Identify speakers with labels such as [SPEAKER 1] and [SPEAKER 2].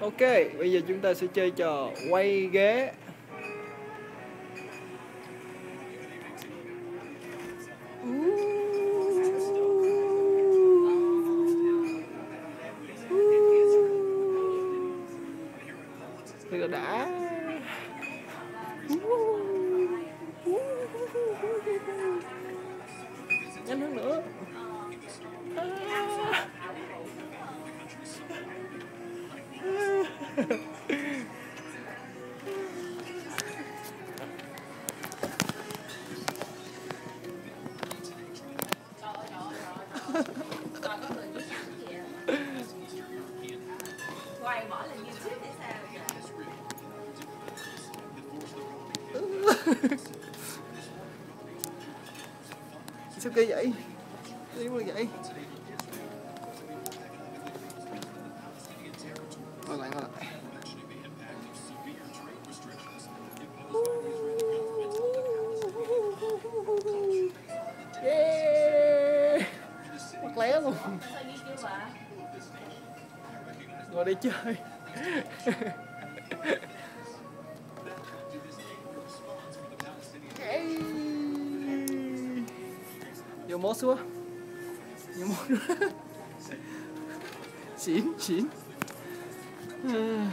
[SPEAKER 1] Ok, bây giờ chúng ta sẽ chơi trò quay ghế. Thật là đã. Nhanh hơn nữa.
[SPEAKER 2] Hoài bỏ là YouTube hay sao?
[SPEAKER 1] Sao kỳ vậy? Sao mà vậy? Luôn Ngồi đây chơi. Vô mốt xuống Vô mốt. Xỉn, xỉn À.